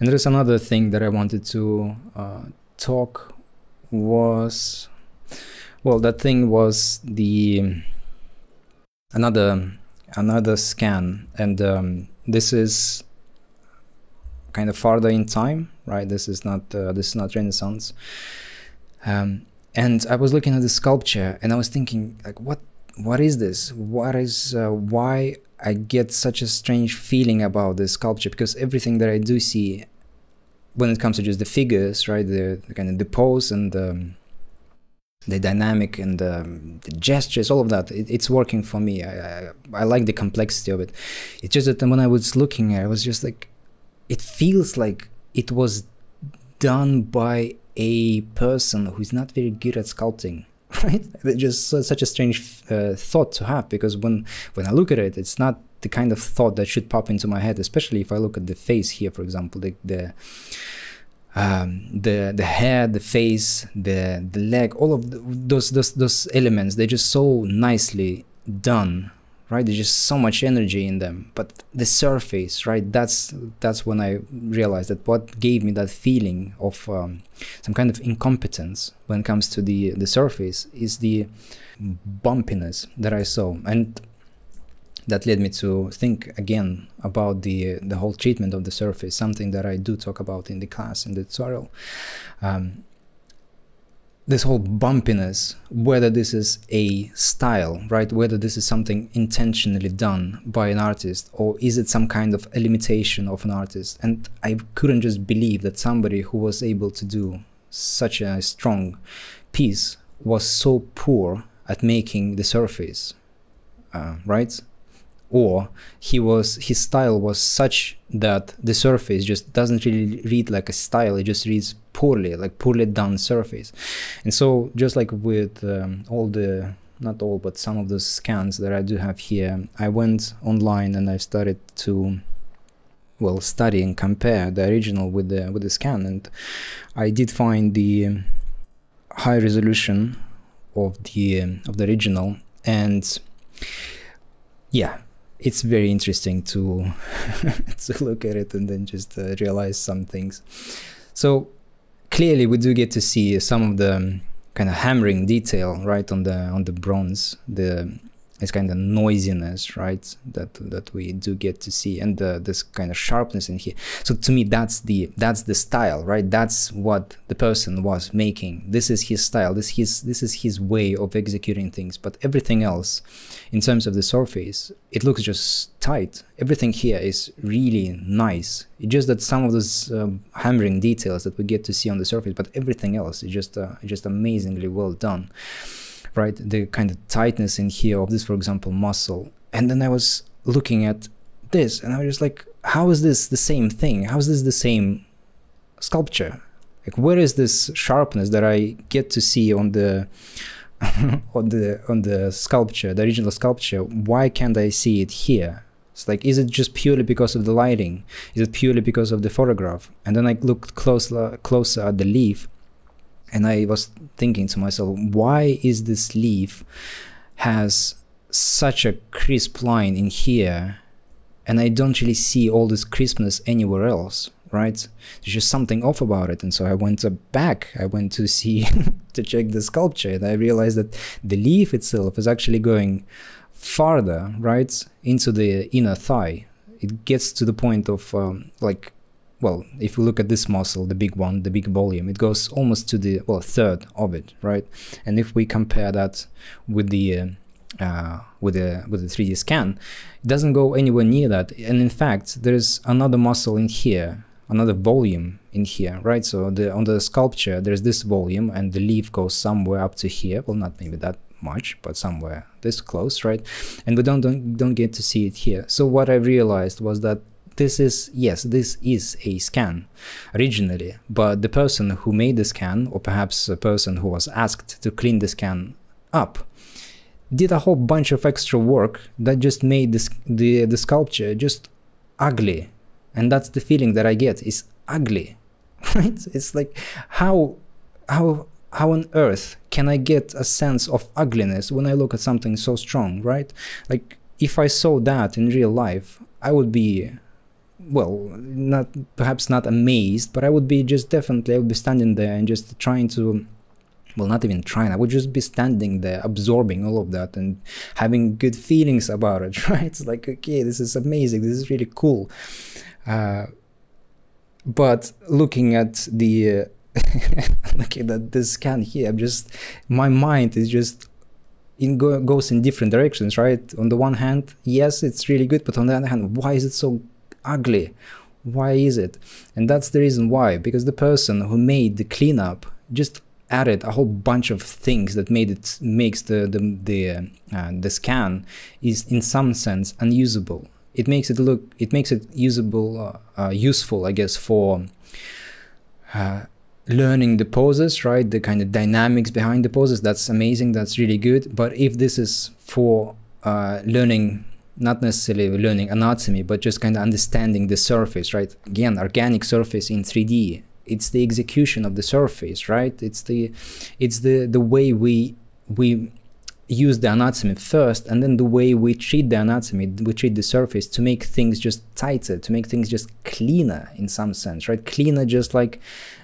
And there's another thing that I wanted to uh, talk was, well, that thing was the another another scan, and um, this is kind of farther in time, right? This is not uh, this is not Renaissance. Um, and I was looking at the sculpture, and I was thinking, like, what what is this? What is uh, why I get such a strange feeling about this sculpture? Because everything that I do see, when it comes to just the figures, right, the, the kind of the pose and the, the dynamic and the, the gestures, all of that, it, it's working for me. I, I I like the complexity of it. It's just that when I was looking, at I was just like, it feels like it was done by a person who's not very good at sculpting right it's just such a strange uh, thought to have because when when i look at it it's not the kind of thought that should pop into my head especially if i look at the face here for example the the um, the the hair, the face, the the leg, all of the, those those those elements, they're just so nicely done right? There's just so much energy in them. But the surface right? That's that's when i realized that what gave me that feeling of um, some kind of incompetence when it comes to the the surface is the bumpiness that i saw. And that led me to think again about the the whole treatment of the surface something that i do talk about in the class in the tutorial um, this whole bumpiness, whether this is a style, right? Whether this is something intentionally done by an artist or is it some kind of a limitation of an artist? And I couldn't just believe that somebody who was able to do such a strong piece was so poor at making the surface, uh, right? Or he was his style was such that the surface just doesn't really read like a style; it just reads poorly, like poorly done surface. And so just like with um, all the, not all, but some of those scans that I do have here, I went online and I started to well study and compare the original with the with the scan and I did find the high resolution of the um, of the original and yeah it's very interesting to to look at it and then just uh, realize some things. So clearly we do get to see some of the um, kind of hammering detail right on the on the bronze the it's kind of noisiness right that that we do get to see and this kind of sharpness in here. So to me that's the that's the style right? That's what the person was making. This is his style. This his this is his way of executing things. But everything else in terms of the surface it looks just tight. Everything here is really nice. It's just that some of those um, hammering details that we get to see on the surface but everything else is just uh, just amazingly well done right? The kind of tightness in here of this, for example, muscle. And then I was looking at this and I was just like, how is this the same thing? How is this the same sculpture? Like, where is this sharpness that I get to see on the on the on the sculpture, the original sculpture? Why can't I see it here? It's like, is it just purely because of the lighting? Is it purely because of the photograph? And then I looked closer uh, closer at the leaf, and I was thinking to myself, why is this leaf has such a crisp line in here and I don't really see all this crispness anywhere else, right? There's just something off about it. And so I went back, I went to see, to check the sculpture and I realized that the leaf itself is actually going farther, right, into the inner thigh. It gets to the point of um, like well, if we look at this muscle, the big one, the big volume, it goes almost to the well third of it, right? And if we compare that with the uh, uh, with the with the 3D scan, it doesn't go anywhere near that. And in fact, there's another muscle in here, another volume in here, right? So the on the sculpture, there's this volume, and the leaf goes somewhere up to here. Well, not maybe that much, but somewhere this close, right? And we don't, don't don't get to see it here. So what I realized was that this is yes this is a scan originally but the person who made the scan or perhaps a person who was asked to clean the scan up did a whole bunch of extra work that just made this, the the sculpture just ugly. And that's the feeling that i get is ugly. Right? It's like how how how on earth can i get a sense of ugliness when i look at something so strong right? Like if i saw that in real life i would be well, not perhaps not amazed, but I would be just definitely I would be standing there and just trying to well not even trying i would just be standing there absorbing all of that and having good feelings about it right? It's like okay this is amazing this is really cool. Uh, but looking at the uh, looking at this scan here i'm just my mind is just in go, goes in different directions right? On the one hand yes it's really good but on the other hand why is it so ugly. Why is it? And that's the reason why because the person who made the cleanup just added a whole bunch of things that made it makes the the the, uh, the scan is in some sense unusable. It makes it look it makes it usable uh, uh, useful i guess for uh, learning the poses right? The kind of dynamics behind the poses. That's amazing. That's really good. But if this is for uh, learning not necessarily learning anatomy but just kind of understanding the surface right? Again organic surface in 3d it's the execution of the surface right? It's the it's the the way we we use the anatomy first and then the way we treat the anatomy we treat the surface to make things just tighter to make things just cleaner in some sense right? Cleaner just like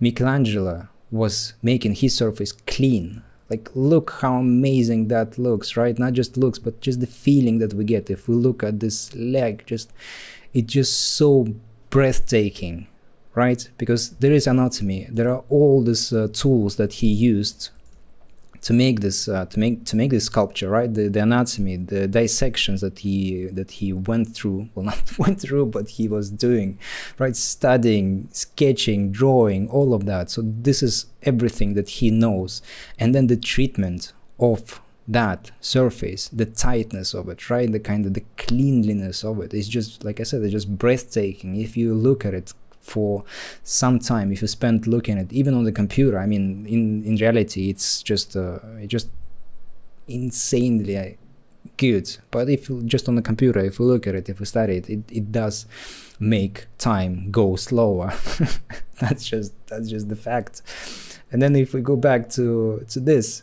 michelangelo was making his surface clean like look how amazing that looks right? Not just looks but just the feeling that we get. If we look at this leg just it's just so breathtaking right? Because there is anatomy. There are all these uh, tools that he used to make this uh, to make to make this sculpture right? The, the anatomy the dissections that he that he went through well not went through but he was doing right? Studying sketching drawing all of that. So this is everything that he knows. And then the treatment of that surface the tightness of it right? The kind of the cleanliness of it is just like i said it's just breathtaking. If you look at it for some time if you spend looking at even on the computer. I mean in in reality it's just uh, just insanely good. But if you, just on the computer if you look at it if you study it it, it does make time go slower. That's just that's just the fact. And then if we go back to to this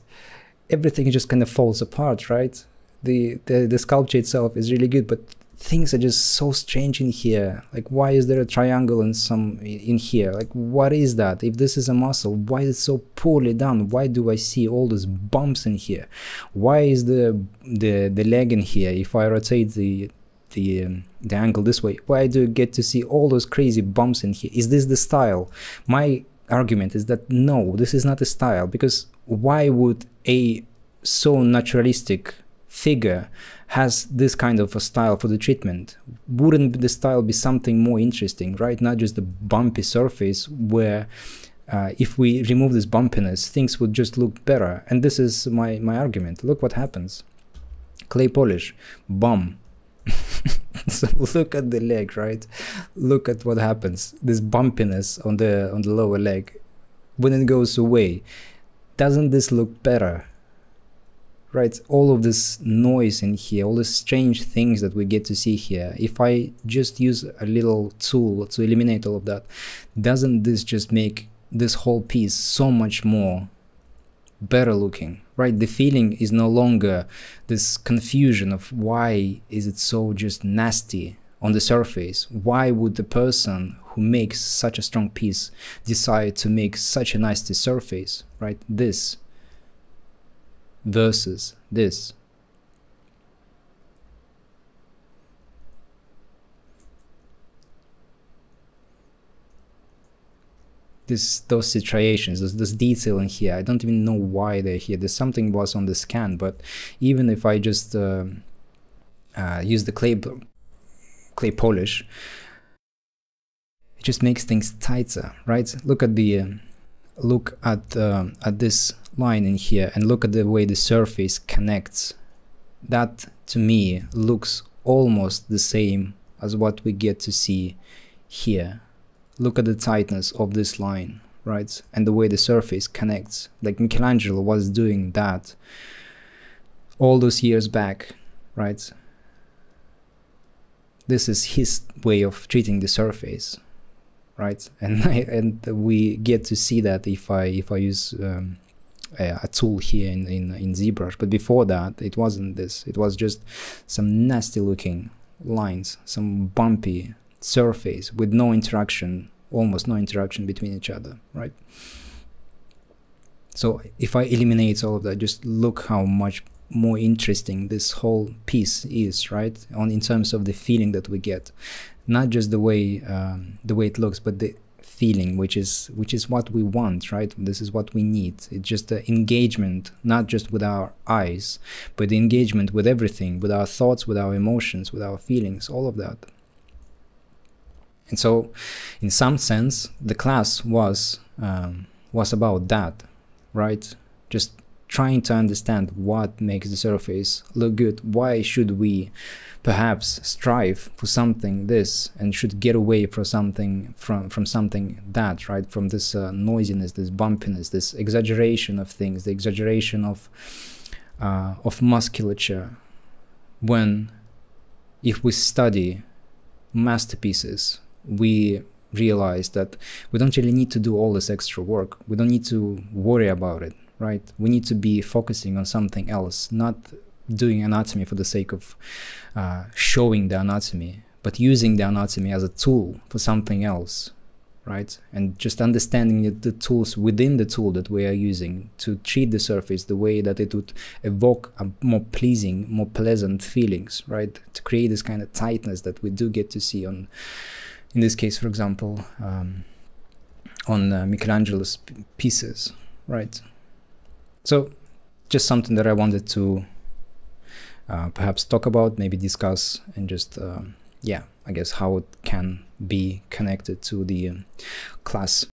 everything just kind of falls apart right? The, the the sculpture itself is really good but things are just so strange in here. Like why is there a triangle in some in here? Like what is that? If this is a muscle why is it so poorly done? Why do i see all those bumps in here? Why is the the the leg in here? If i rotate the the um, the angle this way why do I get to see all those crazy bumps in here? Is this the style? My argument is that no this is not a style because why would a so naturalistic figure has this kind of a style for the treatment wouldn't the style be something more interesting right? Not just the bumpy surface where uh, if we remove this bumpiness things would just look better. And this is my my argument. Look what happens. Clay polish. Bum. So look at the leg right? Look at what happens. This bumpiness on the on the lower leg when it goes away doesn't this look better right all of this noise in here all the strange things that we get to see here. If i just use a little tool to eliminate all of that doesn't this just make this whole piece so much more better looking right? The feeling is no longer this confusion of why is it so just nasty on the surface? Why would the person who makes such a strong piece decide to make such a nasty surface right? This versus this. This, those situations, this, this detail in here, I don't even know why they're here. There's something was on the scan, but even if I just uh, uh, use the clay clay polish, it just makes things tighter, right? Look at the uh, look at uh, at this line in here and look at the way the surface connects. That to me looks almost the same as what we get to see here. Look at the tightness of this line, right? And the way the surface connects. Like Michelangelo was doing that all those years back, right? This is his way of treating the surface, right? And I, and we get to see that if I if I use um, a, a tool here in, in, in ZBrush. But before that, it wasn't this. It was just some nasty looking lines, some bumpy surface with no interaction, almost no interaction between each other, right? So if I eliminate all of that, just look how much more interesting this whole piece is, right? On in terms of the feeling that we get, not just the way um, the way it looks, but the feeling, which is which is what we want, right? This is what we need. It's just the engagement, not just with our eyes, but the engagement with everything, with our thoughts, with our emotions, with our feelings, all of that. And so, in some sense, the class was um, was about that, right? Just trying to understand what makes the surface look good. Why should we perhaps strive for something this and should get away from something from from something that, right? From this uh, noisiness, this bumpiness, this exaggeration of things, the exaggeration of uh, of musculature. When if we study masterpieces, we realize that we don't really need to do all this extra work. We don't need to worry about it, right? We need to be focusing on something else, not doing anatomy for the sake of uh, showing the anatomy, but using the anatomy as a tool for something else, right? And just understanding the, tools within the tool that we are using to treat the surface the way that it would evoke a more pleasing, more pleasant feelings, right? To create this kind of tightness that we do get to see on, in this case, for example, um, on uh, Michelangelo's pieces, right? So, just something that I wanted to uh, perhaps talk about, maybe discuss, and just uh, yeah, I guess how it can be connected to the um, class